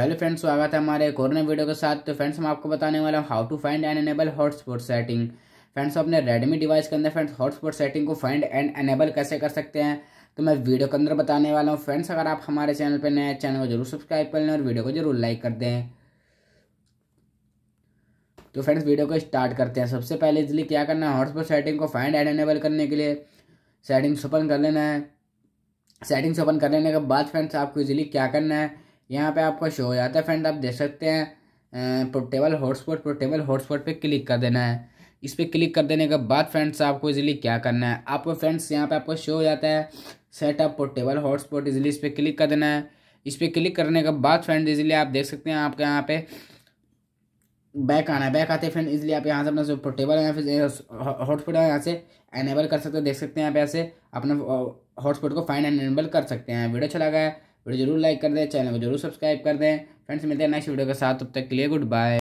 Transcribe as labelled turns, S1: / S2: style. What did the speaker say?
S1: Hello friends स्वागत है हमारे एक और नए वीडियो के साथ। तो फ्रेंड्स हम आपको बताने वाला हूँ how to find and enable hotspot setting friends अपने रेडमी डिवाइस के अंदर फ्रेंड्स हॉटस्पॉट सेटिंग को फाइंड एंड एनेबल कैसे कर सकते हैं? तो मैं वीडियो के अंदर बताने वाला हूँ। फ्रेंड्स अगर आप हमारे चैनल पर नए चैनल को ज़रूर सब्सक्राइब कर लें और वीडियो को ज़रूर लाइक कर दें। तो फ्रेंड्स वीडियो को स्टार्ट करते हैं। सबसे पहले इजली क्या करना है? हॉटस्पॉट सेटिंग को फाइंड एंड एनेबल करने के लिए सेटिंग्स ओपन कर लेना है। सेटिंग्स ओपन कर लेने के बाद फ्रेंड्स आपको इजीली क्या करना है? यहाँ पे आपको शो हो जाता है फ्रेंड आप देख सकते हैं पोर्टेबल हॉटस्पॉट पोर्टेबल हॉटस्पॉट पे क्लिक कर देना है। इस पर क्लिक कर देने के बाद फ्रेंड्स आपको इजीली क्या करना है? आपको फ्रेंड्स यहाँ पे आपको शो हो जाता है सेटअप पोर्टेबल हॉटस्पॉट इजीली इस पर क्लिक कर देना है। इस पर क्लिक करने के बाद फ्रेंड इजीली आप देख सकते हैं, आपके यहाँ पे बैक आना है। बैक आते हैं फ्रेंड इजीली आप यहाँ से अपना जो पोर्टेबल है फिर हॉटस्पॉट है, यहाँ से एनेबल कर सकते हो। देख सकते हैं, यहाँ पे ऐसे अपना हॉटस्पॉट को फाइन एनेबल कर सकते हैं। वीडियो अच्छा लगा है वीडियो ज़रूर लाइक कर दें, चैनल को ज़रूर सब्सक्राइब कर दें। फ्रेंड्स, मिलते हैं नेक्स्ट वीडियो के साथ, तब तक के लिए गुड बाय।